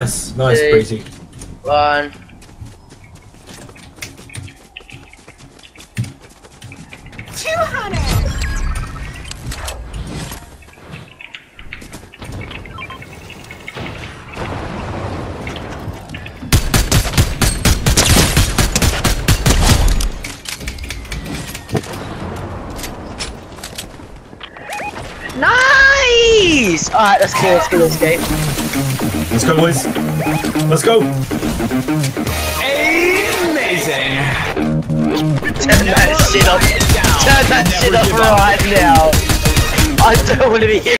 Nice, nice, Two. Breezy. One. Two hundred. Nice! Alright, let's go, let's go, let's go. Let's go, boys. Let's go. Amazing. Turn that shit off. Turn that shit off right now. I don't want to be here.